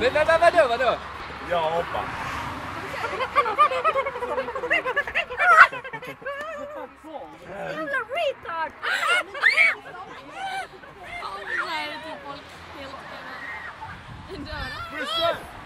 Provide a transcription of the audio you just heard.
Men vad, vad, vadå, vadå? Jag hoppar. Jävla retard! Ja, det